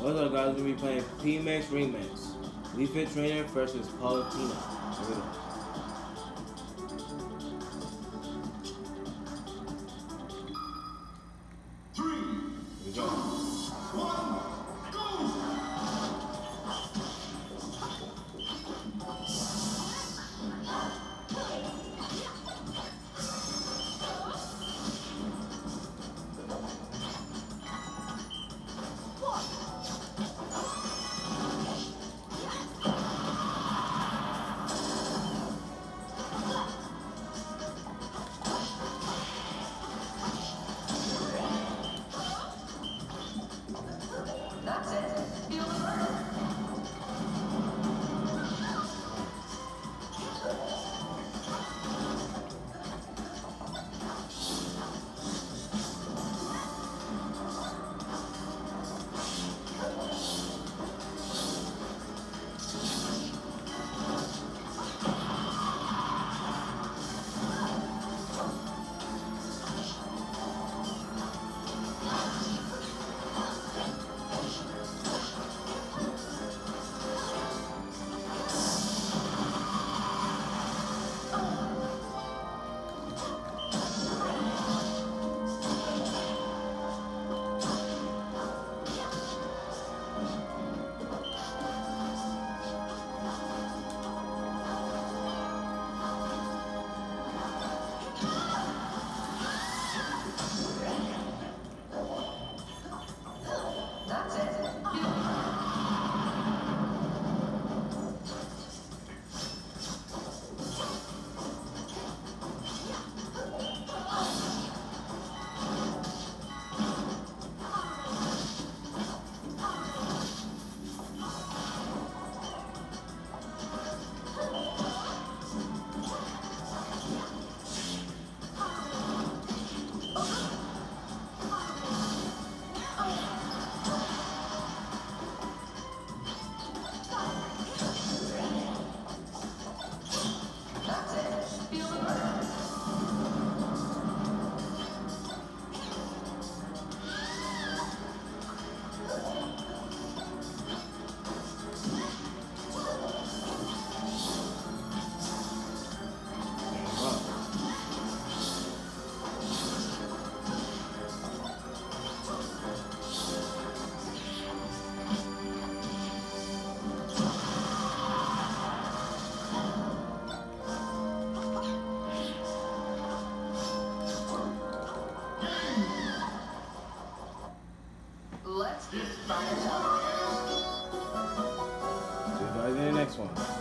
What's up, guys? We'll be playing P-Max Remix. Wii Fit Trainer versus Palutena. Three, Here we go. One.